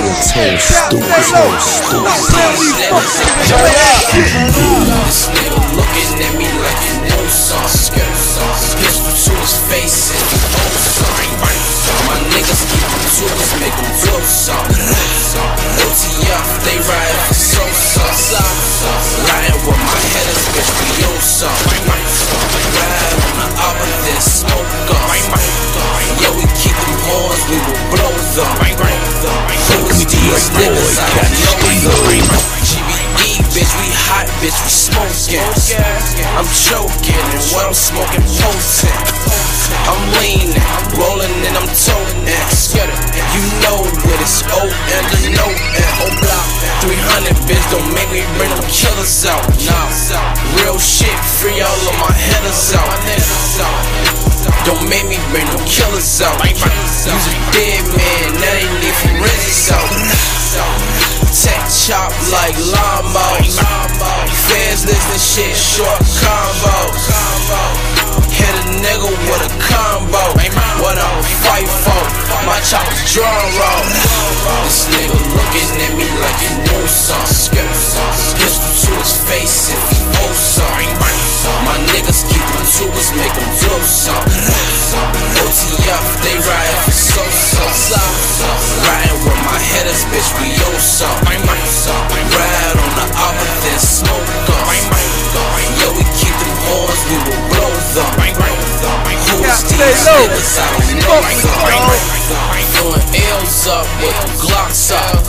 getting too stupid, too stupid. Nigga looking at me like he knows something. Pistol to his face and he owes something. My niggas keep them tools, make them flow something. OTF, they ride so something. Riding with my headers, bitch, we owe something. I don't know them. GBE, bitch, we hot, bitch, we smoking. I'm choking, and what I'm smoking potent. I'm leaning, rolling, and I'm toting. You know what it's O and the no and O block. 300, bitch, don't make me bring them killers out. Nah, real shit, free all of my headers out. Don't make me bring them killers out. Use a dead man, like lawnmowers. Fans listen shit, short combos. Hit a nigga with a combo. What I'm fight for? My chop's drum roll. This nigga looking at me like he knows something. Pistol to his face if he owes something. My niggas keep them tools, make them flow something. OTF, they ride for so something. Riding with my headers, bitch, we something. Ride on the of this smoke up. Yeah, we keep them horns, we will blow them. Who's these niggas? I don't know them. Throwing L's up with the Glocks up.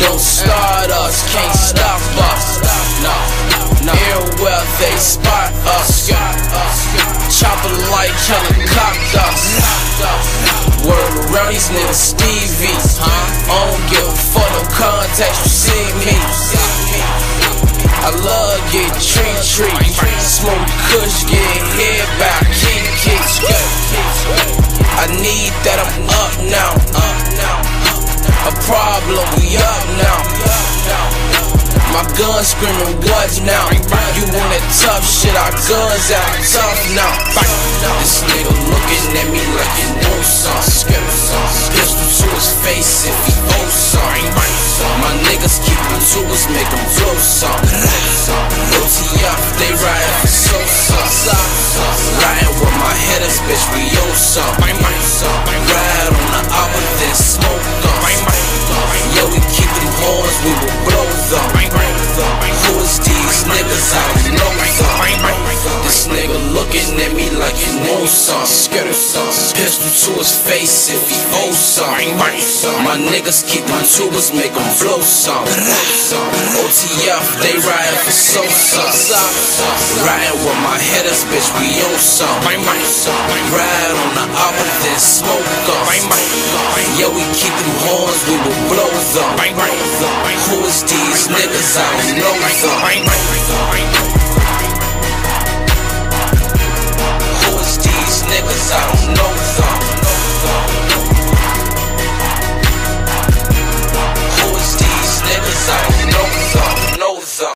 Don't start us, can't stop us. No, no. Everywhere they spot us. Chopper these niggas Stevie. I don't give a fuck no context, you see me. I love get treat treat. Smoke kush, get hit by key kicks. I need that I'm up now. A problem, we up now. My gun screaming, what now? You want that tough shit, our guns out tough now. This nigga looking at me like he knows something. Me like he knows something. Pistol to his face if he owes something. My niggas keep them tubers, make them flow something. OTF, they ride for so something. Riding with my headers, bitch, we owe something. Ride on the of this smoke up. Yeah, we keep them horns, we will blow them. Who is these niggas? I don't know them.